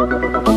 Música